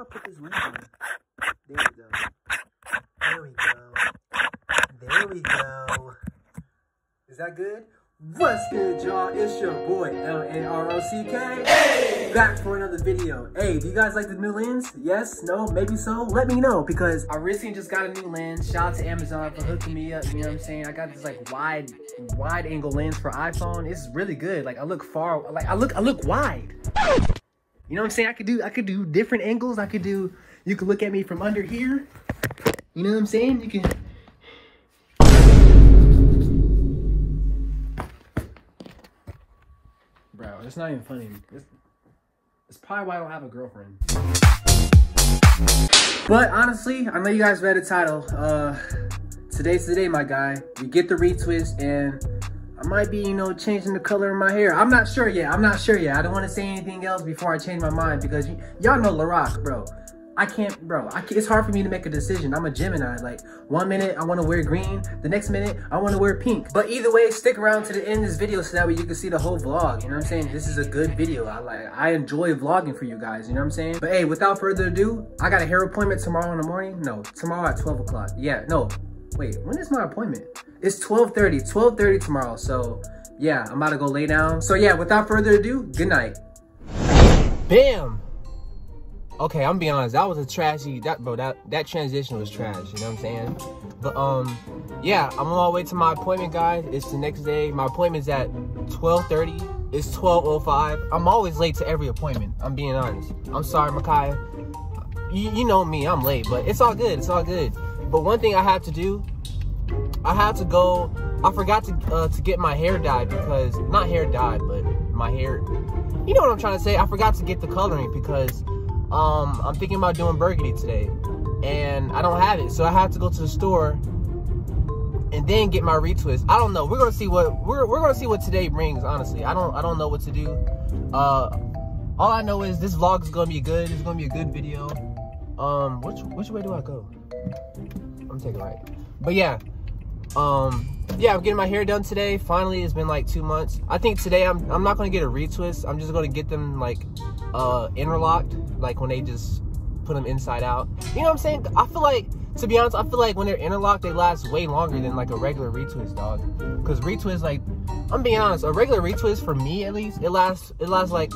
do I put this lens on? There we go. There we go. There we go. Is that good? What's good, y'all? It's your boy, L-A-R-O-C-K. Hey! Back for another video. Hey, do you guys like the new lens? Yes? No? Maybe so? Let me know, because I recently just got a new lens. Shout out to Amazon for hooking me up, you know what I'm saying? I got this, like, wide, wide angle lens for iPhone. It's really good. Like, I look far, like, I look, I look wide. You know what I'm saying? I could do, I could do different angles. I could do, you could look at me from under here. You know what I'm saying? You can Bro, it's not even funny. It's, it's probably why I don't have a girlfriend. But honestly, I know you guys read the title. Uh, today's the day, my guy. You get the retwist, and I might be, you know, changing the color of my hair. I'm not sure yet. I'm not sure yet. I don't want to say anything else before I change my mind because y'all know Larock, bro. I can't, bro. I can't, it's hard for me to make a decision. I'm a Gemini. Like one minute I want to wear green, the next minute I want to wear pink. But either way, stick around to the end of this video so that way you can see the whole vlog. You know what I'm saying? This is a good video. I like, I enjoy vlogging for you guys. You know what I'm saying? But hey, without further ado, I got a hair appointment tomorrow in the morning. No, tomorrow at 12 o'clock. Yeah, no. Wait, when is my appointment? It's 12:30. 12:30 tomorrow. So yeah, I'm about to go lay down. So yeah, without further ado, good night. Bam okay, I'm being honest, that was a trashy that bro, that that transition was trash, you know what I'm saying? But um yeah, I'm on my way to my appointment, guys. It's the next day. My appointment's at 12:30. It's 12:05. I'm always late to every appointment. I'm being honest. I'm sorry, Micaiah. You, you know me, I'm late, but it's all good. It's all good. But one thing I had to do, I had to go. I forgot to uh, to get my hair dyed because not hair dyed, but my hair. You know what I'm trying to say? I forgot to get the coloring because um, I'm thinking about doing burgundy today, and I don't have it, so I have to go to the store and then get my retwist. I don't know. We're gonna see what we're we're gonna see what today brings. Honestly, I don't I don't know what to do. Uh, all I know is this vlog is gonna be good. It's gonna be a good video. Um, which which way do I go? I'm taking right. But yeah, um, yeah, I'm getting my hair done today. Finally, it's been like two months. I think today I'm I'm not gonna get a retwist. I'm just gonna get them like uh interlocked, like when they just put them inside out. You know what I'm saying? I feel like to be honest, I feel like when they're interlocked, they last way longer than like a regular retwist, dog. Cause retwist, like, I'm being honest, a regular retwist for me at least, it lasts it lasts like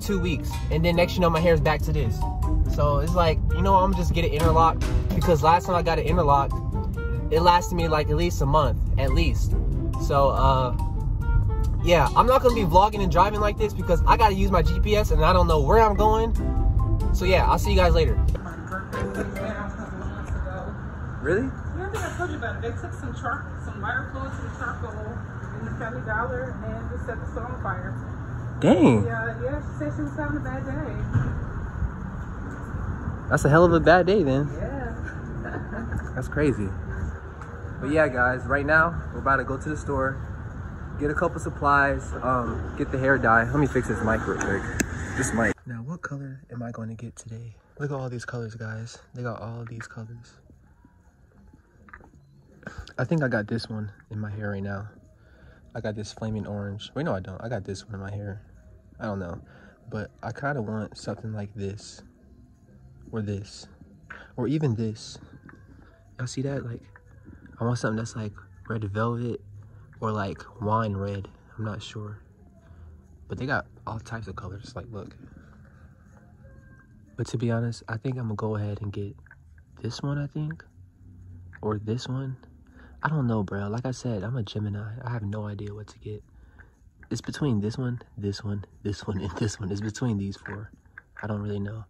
two weeks, and then next you know my hair's back to this. So it's like, you know, I'm just get it interlocked because last time I got it interlocked it lasted me like at least a month, at least. So, uh, yeah, I'm not gonna be vlogging and driving like this because I gotta use my GPS and I don't know where I'm going. So yeah, I'll see you guys later. Really? Yeah, I think I told you about it. They took some char some wire fluid, some charcoal in the Family Dollar and just set the store on fire. Dang. Yeah, yeah, she said she was having a bad day. That's a hell of a bad day then. Yeah. That's crazy. But yeah, guys, right now we're about to go to the store, get a couple supplies, um, get the hair dye. Let me fix this mic real quick. This mic. Now, what color am I going to get today? Look at all these colors, guys. They got all these colors. I think I got this one in my hair right now. I got this flaming orange. Wait, no, I don't. I got this one in my hair. I don't know. But I kind of want something like this. Or this. Or even this. Y'all see that? Like, I want something that's like red velvet or like wine red. I'm not sure. But they got all types of colors. Like, look. But to be honest, I think I'm gonna go ahead and get this one, I think. Or this one. I don't know, bro. Like I said, I'm a Gemini. I have no idea what to get. It's between this one, this one, this one, and this one. It's between these four. I don't really know.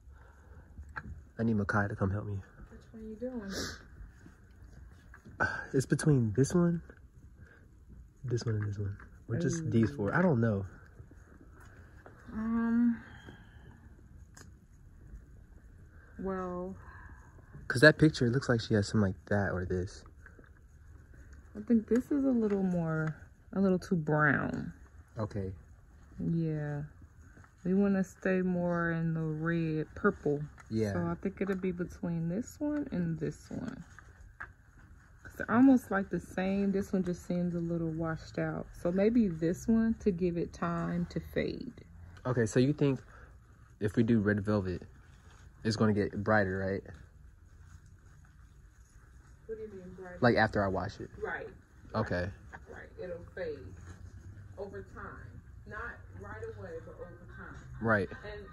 I need Makai to come help me. Which one are you doing? It's between this one, this one, and this one. Or just these four. I don't know. Um. Well, Cause that picture it looks like she has something like that or this. I think this is a little more, a little too brown. Okay. Yeah. We want to stay more in the red, purple. Yeah. So I think it'll be between this one and this one. They're almost like the same. This one just seems a little washed out. So maybe this one to give it time to fade. Okay, so you think if we do red velvet, it's gonna get brighter, right? What do you mean bright? Like after I wash it. right, Okay. right. It'll fade over time. Not right away, but. Right. And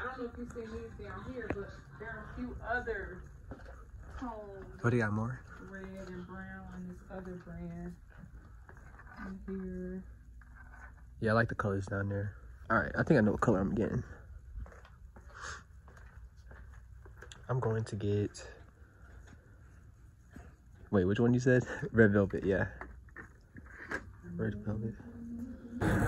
I don't know if you've seen these down here, but there are a few other tones, What do you got more? red and brown, and this other brand. And here. Yeah, I like the colors down there. All right, I think I know what color I'm getting. I'm going to get. Wait, which one you said? Red velvet, yeah. Red velvet.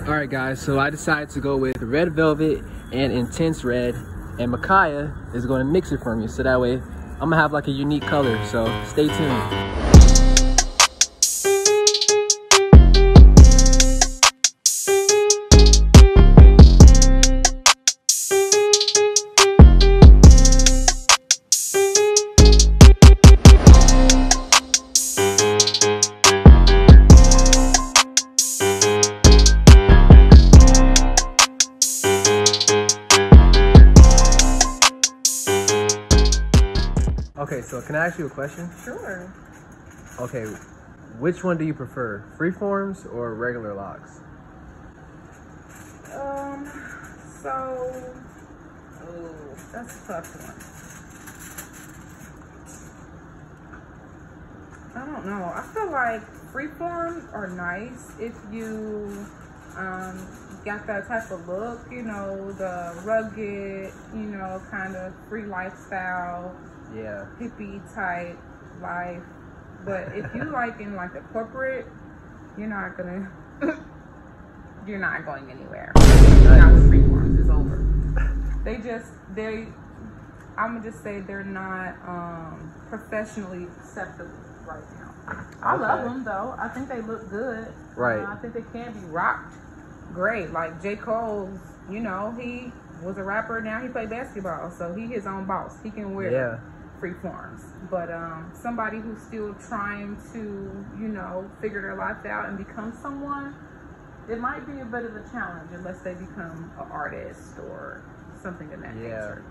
All right, guys. So I decided to go with red velvet and intense red, and Micaiah is going to mix it for me, so that way I'm gonna have like a unique color. So stay tuned. I ask you a question? Sure. Okay, which one do you prefer, freeforms or regular locks? Um, so, oh, that's a tough one. I don't know. I feel like freeforms are nice if you um, got that type of look, you know, the rugged, you know, kind of free lifestyle, Yeah. hippie type life. But if you like in like a corporate, you're not gonna, you're not going anywhere. Not with freeforms, it's over. They just they, I'm gonna just say they're not um, professionally acceptable right now. I love them though. I think they look good. Right. Uh, I think they can be rocked great. Like J. Cole's, you know, he was a rapper. Now he play basketball, so he his own boss. He can wear Yeah. Free forms. But um, somebody who's still trying to, you know, figure their life out and become someone, it might be a bit of a challenge unless they become an artist or something of that Yeah. nature.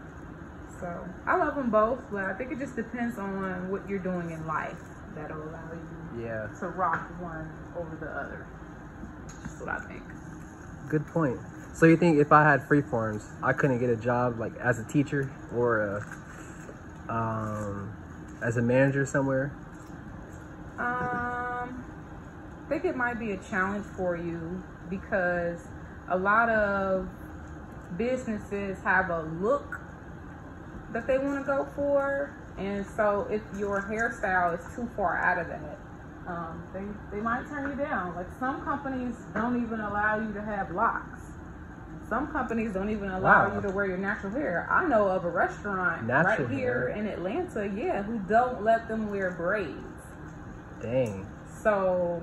So I love them both, but I think it just depends on what you're doing in life that'll allow you Yeah. to rock one over the other. That's what I think. Good point. So you think if I had free forms, I couldn't get a job like as a teacher or a, um, as a manager somewhere? Um, I think it might be a challenge for you because a lot of businesses have a look that they want to go for, and so if your hairstyle is too far out of that, um, they they might turn you down. Like some companies don't even allow you to have locks. Some companies don't even allow Wow. you to wear your natural hair. I know of a restaurant Natural right here hair? in Atlanta, yeah, who don't let them wear braids. Dang. So,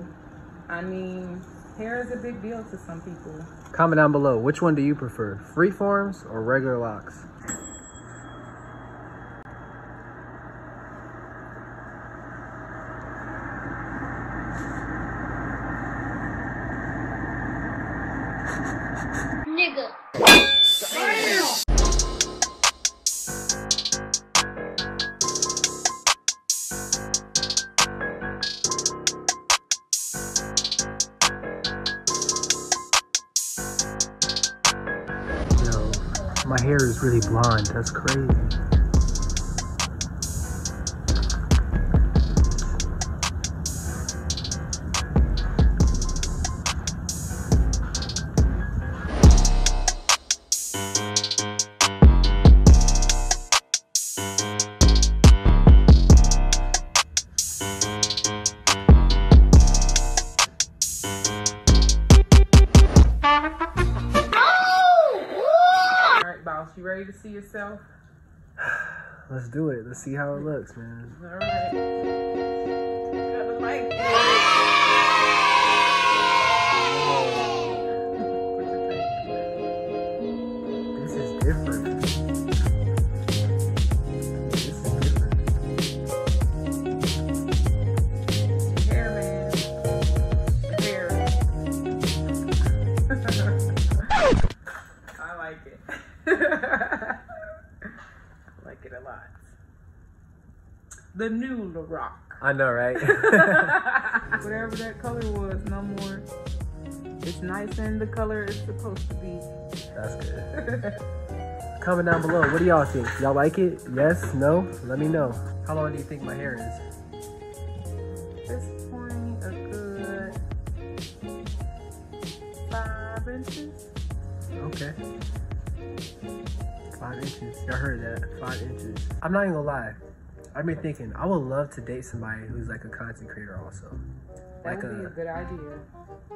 I mean, hair is a big deal to some people. Comment down below. Which one do you prefer, free forms or regular locks? My hair is really blonde. That's crazy. Let's do it. Let's see how it looks, man. All right. LaRock. I know, right? Whatever that color was, no more. It's nice in the color it's supposed to be. That's good. Comment down below. What do y'all think? Y'all like it? Yes? No? Let me know. How long do you think my hair is? this point, a good five inches. Okay. Five inches. Y'all heard that. Five inches. I'm not even gonna lie. I've been thinking I would love to date somebody who's like a content creator also. That Like would be a- a good idea.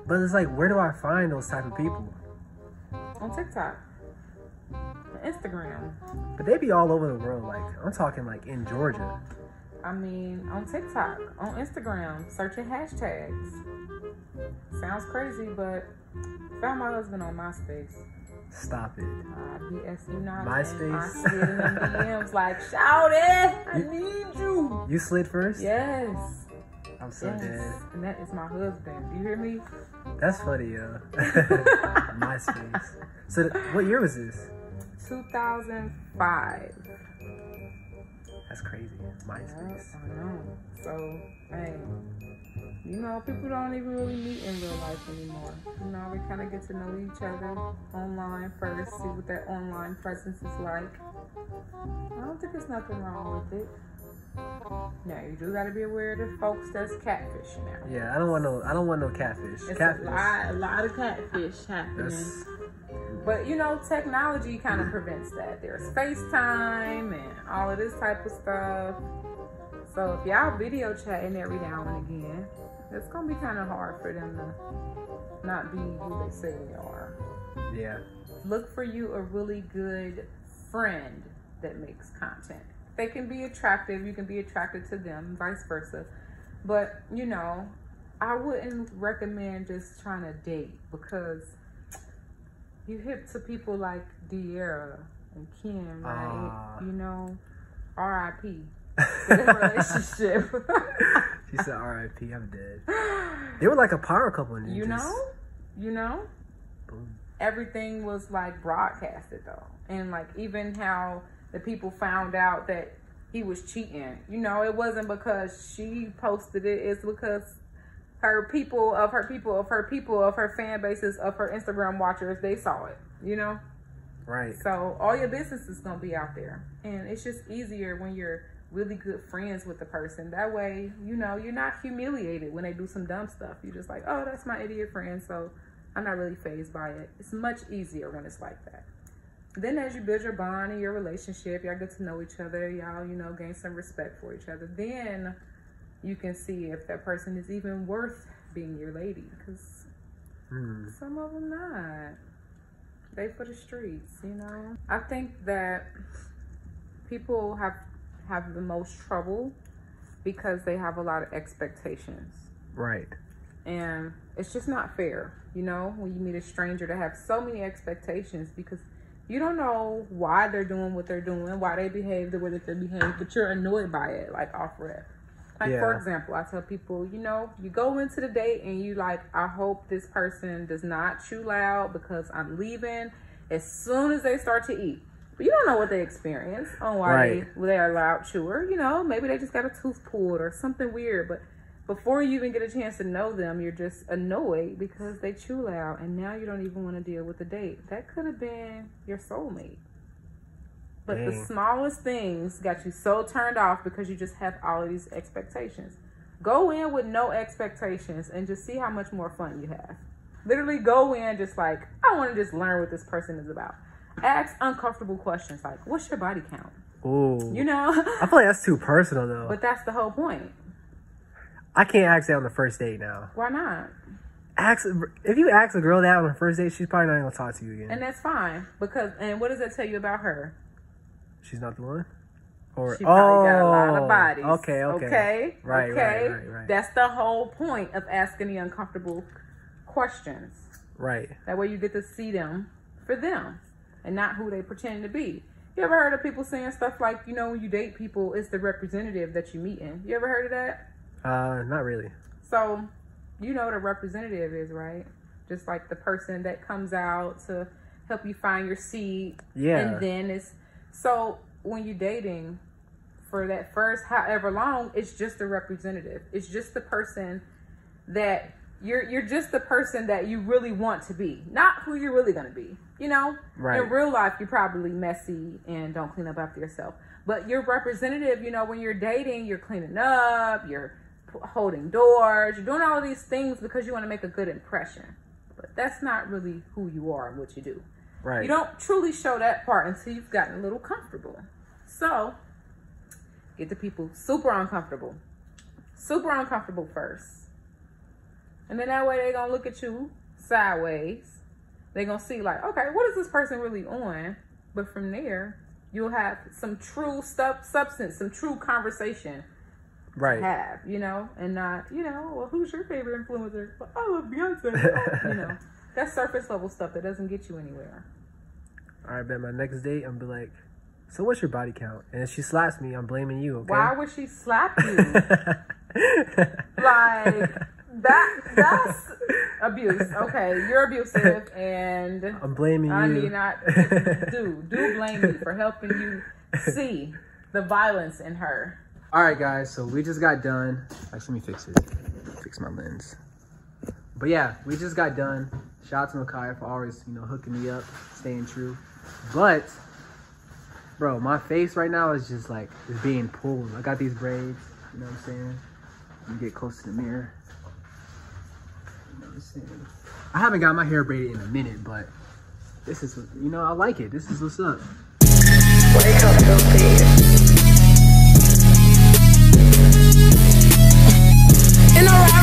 But it's like where do I find those type of people? On TikTok, Instagram. But they be all over the world. Like I'm talking like in Georgia. I mean, on TikTok, on Instagram, searching hashtags. Sounds crazy, but found my husband on MySpace. Stop it. Uh, BS you not. MySpace? I slid in them DMs like, shout it, I need you. You slid first? Yes. I'm so yes. dead. And that is my husband. Do you hear me? That's funny, yo. MySpace. So th- what year was this? 2005. That's crazy. MySpace. I know. So, hey, you know, people don't even really meet in real life anymore. You know, we kind of get to know each other online first, see what that online presence is like. I don't think there's nothing wrong with it. Now, you do got to be aware of the folks that's catfishing now. Yeah, I don't want no. I don't want no catfish. It's catfish. a lot, a lot of catfish happening. That's But you know, technology kind of prevents that. There's FaceTime and all of this type of stuff. So if y'all video chatting every now and again, it's gonna be kind of hard for them to not be who they say they are. yeah. Look for you a really good friend that makes content. They can be attractive, you can be attracted to them, vice versa. But you know, I wouldn't recommend just trying to date because you hip to people like Diera and Kim, right? Ah. you know, R.I.P. relationship. She said, "R.I.P. I'm dead." They were like a power couple. And you know, you know, Boom. everything was like broadcasted though, and like even how the people found out that he was cheating. You know, it wasn't because she posted it; it's because her people of her people of her people of her fan bases of her Instagram watchers they saw it. You know. Right. So all your business is gonna be out there, and it's just easier when you're really good friends with the person. That way, you know, you're not humiliated when they do some dumb stuff. You're just like, oh, that's my idiot friend, so I'm not really fazed by it. It's much easier when it's like that. Then, as you build your bond and your relationship, y'all get to know each other. Y'all, you know, gain some respect for each other. Then you can see if that person is even worth being your lady, because Hmm. some of them not. They for the streets, you know. I think that people have have the most trouble because they have a lot of expectations, Right. and it's just not fair, you know. When you meet a stranger to have so many expectations because you don't know why they're doing what they're doing, why they behave the way that they behave, but you're annoyed by it, like off rip. Like for example, I tell people, you know, you go into the date and you like, I hope this person does not chew loud because I'm leaving as soon as they start to eat. But you don't know what they experience on why Right. they they are loud chewer. You know, maybe they just got a tooth pulled or something weird. But before you even get a chance to know them, you're just annoyed because they chew loud, and now you don't even want to deal with the date. That could have been your soulmate. But the smallest things got you so turned off because you just have all of these expectations. Go in with no expectations and just see how much more fun you have. Literally go in just like, I want to just learn what this person is about. Ask uncomfortable questions like, what's your body count? Ooh. You know? I feel like that's too personal though. but that's the whole point. I can't ask that on the first date now. Why not? Ask if you ask a girl that on the first date, she's probably not gonna talk to you again. And that's fine because, and what does that tell you about her? she's not the one. Or She probably oh, got a lot of oh, bodies. Okay, okay, Okay. Right, okay. right, right, right. That's the whole point of asking the uncomfortable questions. right. That way you get to see them for them and not who they pretend to be. You ever heard of people saying stuff like, you know, when you date people, it's the representative that you meet in? You ever heard of that? Uh, not really. So, you know what a representative is, right? Just like the person that comes out to help you find your seat. Yeah. And then it's so when you're dating, for that first however long, it's just a representative. It's just the person that you're you're just the person that you really want to be, not who you're really gonna be. You know, Right. in real life, you're probably messy and don't clean up after yourself. But your representative, you know, when you're dating, you're cleaning up, you're holding doors, you're doing all these things because you want to make a good impression. But that's not really who you are and what you do. Right. You don't truly show that part until you've gotten a little comfortable. So, get the people super uncomfortable. Super uncomfortable first. And then that way they're going to look at you sideways. They're going to see, like, okay, what is this person really on? But from there, you'll have some true stuff, substance, some true conversation Right. have, you know, and not, you know, well, who's your favorite influencer? Well, oh, I love Beyonce. Oh, you know, that's surface level stuff that doesn't get you anywhere. All right, bet my next date, I'm be like, so what's your body count? And if she slaps me, I'm blaming you. Okay. Why would she slap you? like that? That's abuse. Okay, you're abusive, and I'm blaming I you. need not do do blame me for helping you see the violence in her. All right, guys. So we just got done. Actually, let me fix it. Fix my lens. But yeah, we just got done. Shout out to Makai for always, you know, hooking me up, staying true. But, bro, my face right now is just like is being pulled. I got these braids. You know what I'm saying? Let me get close to the mirror. You know what I'm saying? I haven't got my hair braided in a minute, but this is, you know, I like it. This is what's up. Wake up,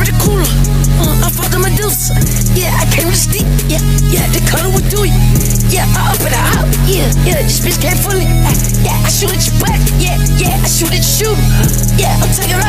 With the cooler. Uh, I fuck a Medusa. Yeah, I came with stick. Yeah, yeah, the color would do it. Yeah, I up and I out. Yeah, yeah, this bitch can't fool it. Yeah, I shoot at your butt. Yeah, yeah, I shoot at your shoe. Yeah, I'm taking her